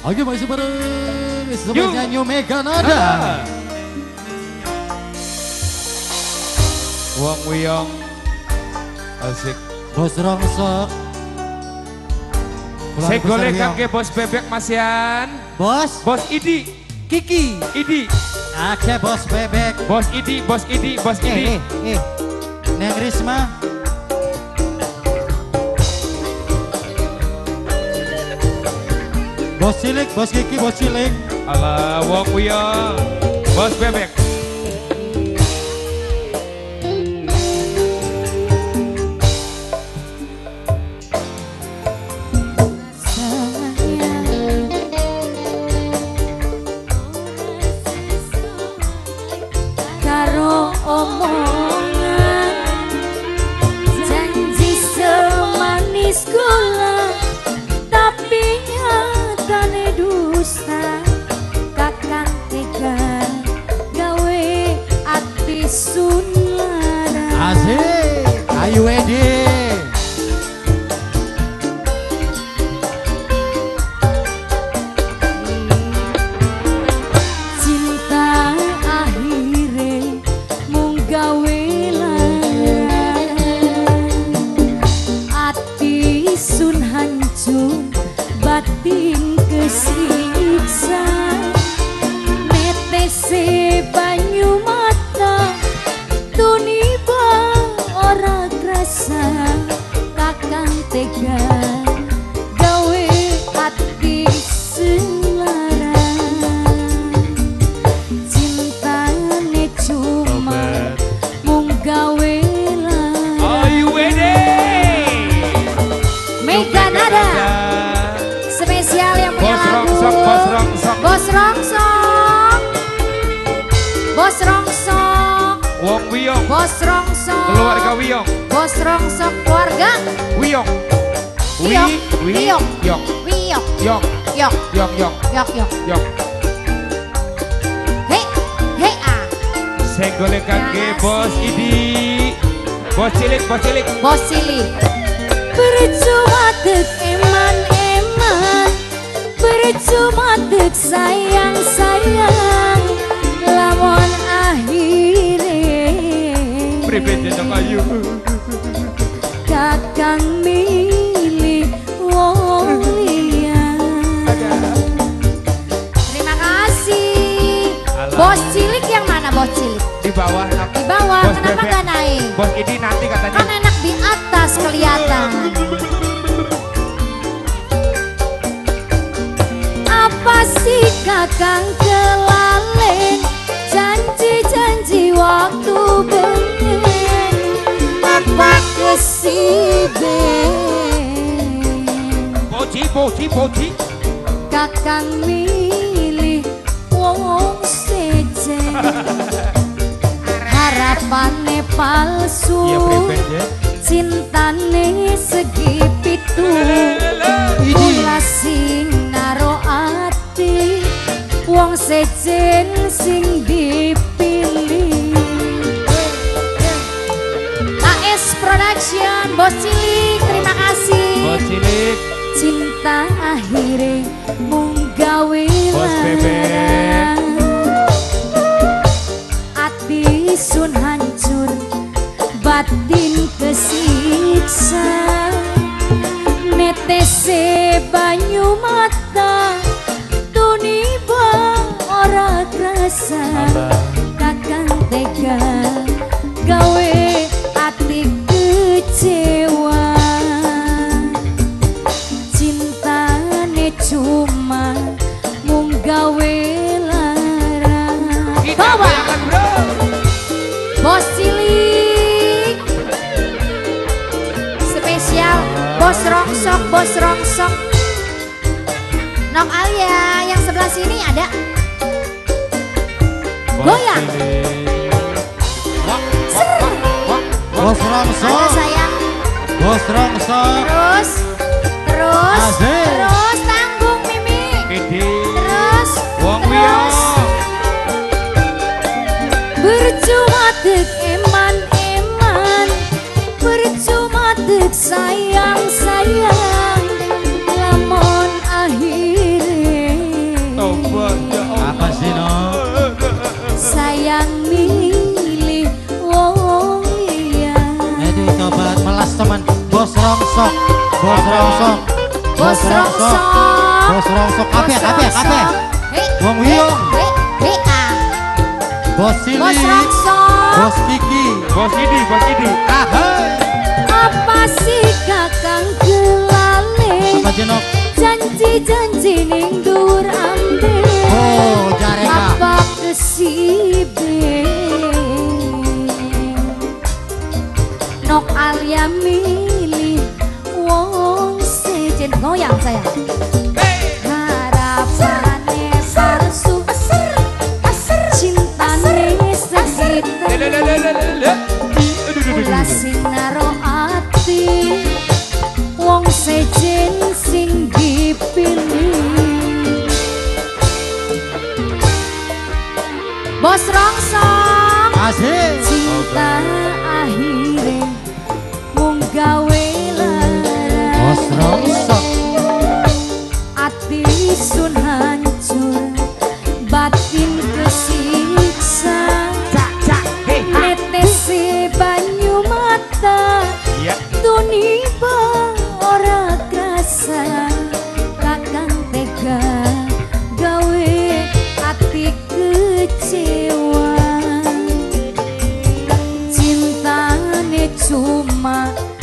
Oke masih bareng Semuanya New Mega Nada. Wong Wiyong. Asik. Bos Rongsok Saya golekan ke bos bebek masian. Bos? Bos Idi. Kiki. Idi. Oke bos bebek. Bos Idi Bos Idi Bos Idi. Eh eh eh. Neng Risma Bos Cilik, Bos Kiki, Bos Cilik Alah Wong Wiyong Bos bebek karo batin kesiksa. Netese banyu mata tuniba ora kakang tega Bos Rongsok Keluarga Wiyong. Bos Rongsok keluarga. Wiyong. Wi Wiyong. Wi Wiyong. Yong. Wiyok Yong. Yok Yong Yong. Yok Yok Yong. Hei Hei ah ke Terima bos. Idi. Bos cilik Bos cilik. Bos Cili Percuma dek eman-eman. Percuma dek sayang-sayang Bos cilik yang mana bos cilik? Di bawah nak. Di bawah, Bos kenapa nggak naik? Bos Idi nanti katanya Kan enak di atas kelihatan. Apa sih kakang kelalen? Janji-janji waktu bengen Apa kesiben? Boci Boci Boci kakang milih harapane palsu. Iya ya. Cintane segi pitu. Kula sing naro ati. Wong sejen sing dipilih. AS Production Bos Cilik terima kasih. Bos cilik. Cinta akhirnya mung gawe Bos bebek. Lara. ati sun hancur batin kesiksa netese banyu mata tuniba ora krasa kakang tega gawe bos rongsok. Nok Alia yang sebelah sini ada? Goyang. Bos ada Rongsok sayang. Bos Rongsok. Terus terus Asik. terus tanggung Mimi. Idi terus Wong terus. Percuma dek eman-eman Percuma dek sayang-sayang Lamun rongsok. Bos rongsok. Bos rongsok. Kafe, Bos kafe, kafe. rongsok. Hei, Wong Wiyong. ah. Bos Sili. Bos rongsok. Bos Kiki. Bos Idi, bos Idi. Ahai. Apa sih kakang gelale? Apa jenok? Janji-janji ning dhuwur ambe. Oh, jareka. Apa kesibe? 吗？